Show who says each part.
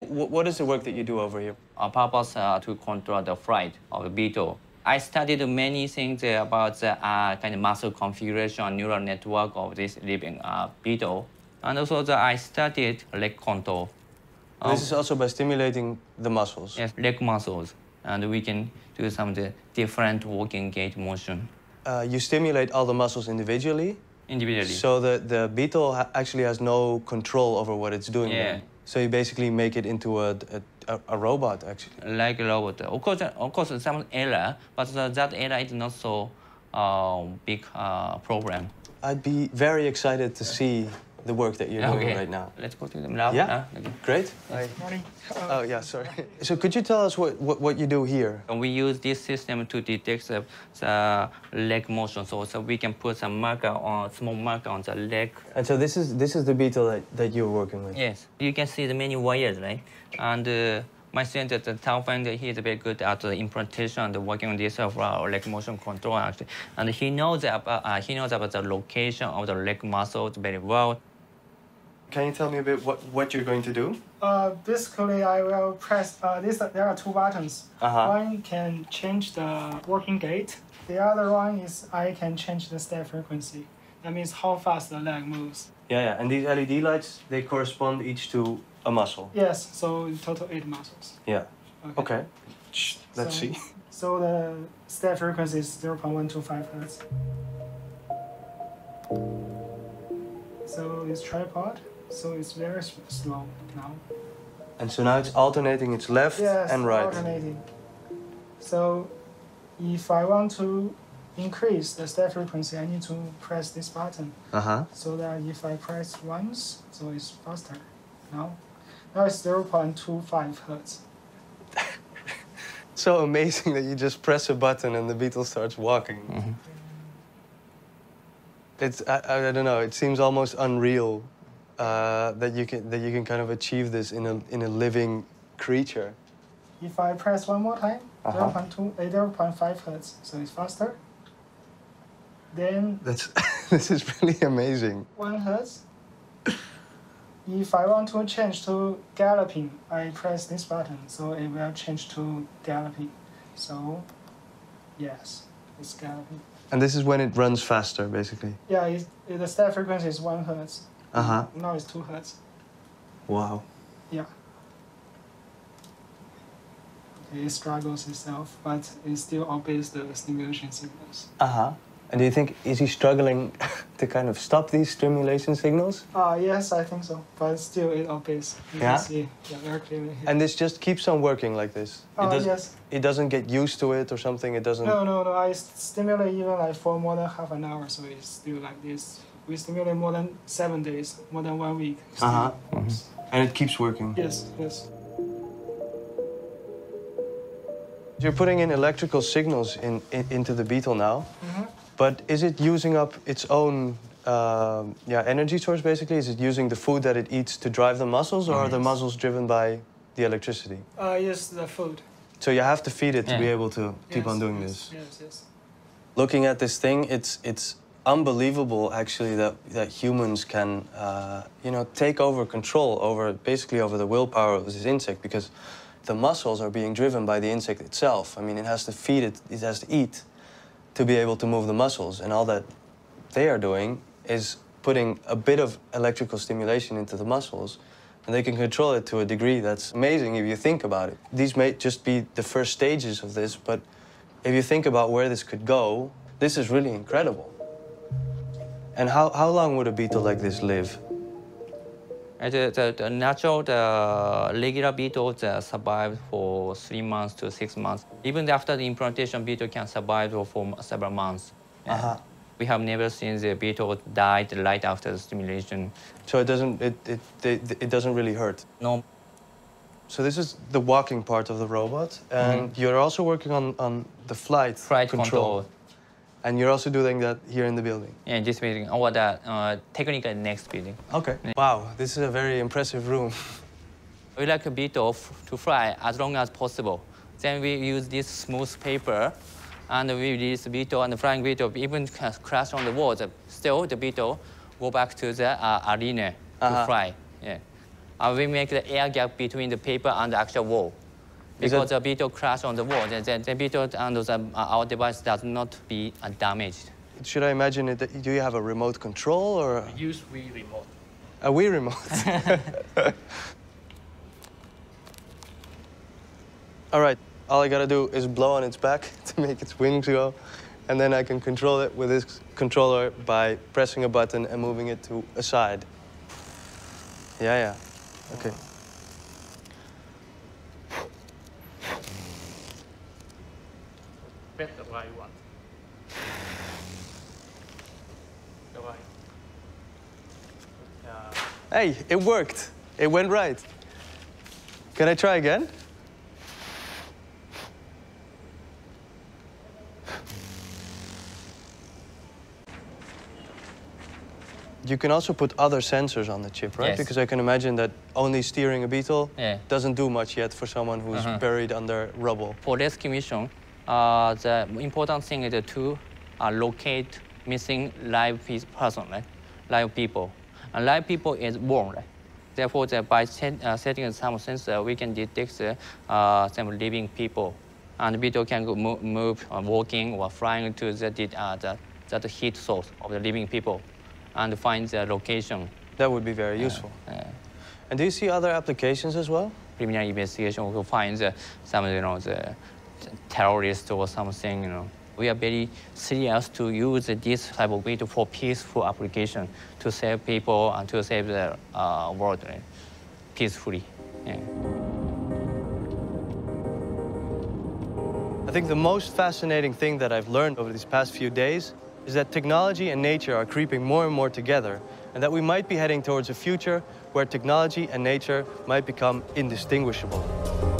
Speaker 1: Wh- what is the work that you do over here?
Speaker 2: Our purpose uh, to control the flight of the beetle. I studied many things about the uh, kind of muscle configuration, neural network of this living uh, beetle. And also the, I studied leg control.
Speaker 1: this is also by stimulating the muscles.
Speaker 2: Yes, leg muscles. And we can do some of the different walking gait motion
Speaker 1: Uh, you stimulate all the muscles individually,
Speaker 2: individually.
Speaker 1: so that the beetle ha- actually has no control over what it's doing.
Speaker 2: Yeah.
Speaker 1: then. So you basically make it into a, a, a, robot, actually.
Speaker 2: like a robot. Of course, of course, some error, but uh, that error is not so uh, big uh, problem.
Speaker 1: I'd be very excited to see the work that you're doing right now.
Speaker 2: Let's go to the lab.
Speaker 1: Yeah?
Speaker 2: uh, okay.
Speaker 1: Great. Hi.
Speaker 3: Morning.
Speaker 1: Oh, yeah, sorry. So could you tell us what, what, what you do here?
Speaker 2: And we use this system to detect the, the leg motion, so, so we can put some marker on small marker on the leg.
Speaker 1: And so this is this is the beetle that, that you're working with.
Speaker 2: Yes, you can see the many wires, right? And uh, my student at the Tao Finder, he is very good at the implantation and working on this uh, for our leg motion control actually. And he knows about uh, he knows about the location of the leg muscles very well.
Speaker 1: Can you tell me a bit what, what you're going to do?
Speaker 3: Uh, basically, I will press. Uh, this there are two buttons.
Speaker 1: Uh-huh.
Speaker 3: One can change the working gait. The other one is I can change the step frequency. That means how fast the leg moves.
Speaker 1: Yeah, yeah. And these LED lights, they correspond each to a muscle.
Speaker 3: Yes, so in total eight muscles.
Speaker 1: Yeah. Okay. Let's
Speaker 3: So-
Speaker 1: see.
Speaker 3: So the step frequency is 0.125 hertz. So it's tripod, so it's very slow now.
Speaker 1: And so now it's alternating its left
Speaker 3: Yes,
Speaker 1: and right.
Speaker 3: alternating. So if I want to increase the step frequency, I need to press this button.
Speaker 1: Uh huh.
Speaker 3: So that if I press once, so it's faster. Now, now it's 0.25 hertz.
Speaker 1: So amazing that you just press a button and the beetle starts walking.
Speaker 2: Mm-hmm.
Speaker 1: It's I, I, I don't know. It seems almost unreal uh, that you can that you can kind of achieve this in a in a living creature.
Speaker 3: If I press one more time,
Speaker 1: Uh-huh.
Speaker 3: 0.2, uh, 0.5 hertz, so it's faster. Then
Speaker 1: That's this is really amazing.
Speaker 3: one hertz. If I want to change to galloping, I press this button, so it will change to galloping. So, yes, it's galloping.
Speaker 1: And this is when it runs faster, basically.
Speaker 3: Yeah, it's, it, the step frequency is one hertz.
Speaker 1: Uh huh.
Speaker 3: Now it's two hertz.
Speaker 1: Wow.
Speaker 3: Yeah. It struggles itself, but it still obeys the stimulation signals.
Speaker 1: Uh huh. And do you think is he struggling to kind of stop these stimulation signals?
Speaker 3: Ah, yes, I think so, but still it obeys. You
Speaker 1: Yeah?
Speaker 3: can see, yeah, very clearly. here.
Speaker 1: And this just keeps on working like this.
Speaker 3: Ah,
Speaker 1: does,
Speaker 3: yes.
Speaker 1: It doesn't get used to it or something. It doesn't.
Speaker 3: No, no, no. I stimulate even like for more than half an hour, so it's still like this. We stimulate more than seven days, more than one week.
Speaker 1: Uh-huh.
Speaker 3: works.
Speaker 1: And it keeps working.
Speaker 3: Yes, yes.
Speaker 1: You're putting in electrical signals in, in into the beetle now,
Speaker 3: hmm
Speaker 1: but is it using up its own um yeah energy source basically? Is it using the food that it eats to drive the muscles, or are the muscles driven by the electricity?
Speaker 3: Uh, yes, the food.
Speaker 1: So you have to feed it to be able to keep
Speaker 3: Yes,
Speaker 1: on doing
Speaker 3: yes,
Speaker 1: this.
Speaker 3: Yes, yes.
Speaker 1: Looking at this thing, it's it's unbelievable actually that that humans can uh, you know take over control over basically over the willpower of this insect because the muscles are being driven by the insect itself. I mean, it has to feed it, it has to eat to be able to move the muscles, and all that they are doing is putting a bit of electrical stimulation into the muscles. And they can control it to a degree that's amazing if you think about it. These may just be the first stages of this, but if you think about where this could go, this is really incredible. And how, how long would a beetle like this live?
Speaker 2: The, the, the natural, the regular beetles uh, survive for three months to six months. Even after the implantation, beetle can survive for several months.
Speaker 1: Uh-huh.
Speaker 2: We have never seen the beetle died right after the stimulation.
Speaker 1: So it doesn't, it, it, it, it doesn't really hurt.
Speaker 2: No,
Speaker 1: So this is the walking part of the robot, and you're also working on, on the flight,
Speaker 2: flight control.
Speaker 1: And you're also doing that here in the building.
Speaker 2: Yeah, this building, or the uh, technical next building.
Speaker 1: Okay. Wow, this is a very impressive room.
Speaker 2: We like a beetle f- to fly as long as possible. Then we use this smooth paper, and we release the beetle and the flying beetle even crash on the wall. Still, the beetle go back to the uh, arena
Speaker 1: Uh-huh.
Speaker 2: to fly. Yeah. uh, we make the air gap between the paper and the actual wall.
Speaker 1: Is
Speaker 2: Because the beetle crash on the wall, the, the, the beetle and the, uh, our device does not be uh, damaged.
Speaker 1: Should I imagine it? Do you have a remote control or We
Speaker 4: Use Wii remote.
Speaker 1: a Wii remote? All right. All I gotta do is blow on its back to make its wings go, and then I can control it with this controller by pressing a button and moving it to a side. Yeah, yeah. Okay.
Speaker 4: Press the right one. The right. Yeah.
Speaker 1: Hey, it worked. It went right. Can I try again? You can also put other sensors on the chip, right?
Speaker 2: Yes.
Speaker 1: Because I can imagine that only steering a beetle
Speaker 2: Yeah.
Speaker 1: doesn't do much yet for someone who's
Speaker 2: Uh-huh.
Speaker 1: buried under rubble.
Speaker 2: For rescue mission, uh, the important thing is to uh, locate missing live pe- person, right? live people. And live people is warm, right? Therefore, the, by set, uh, setting some sensor, we can detect uh, some living people. And people can go move, move uh, walking or flying to the, the, uh, the, the heat source of the living people and find the location.
Speaker 1: That would be very useful.
Speaker 2: Uh,
Speaker 1: And do you see other applications as well?
Speaker 2: preliminary investigation, will find the, some, you know, the terrorist or something, you know. We are very serious to use this type of video for peaceful application to save people and to save the uh, world right, peacefully. Yeah.
Speaker 1: I think the most fascinating thing that I've learned over these past few days is that technology and nature are creeping more and more together, and that we might be heading towards a future where technology and nature might become indistinguishable.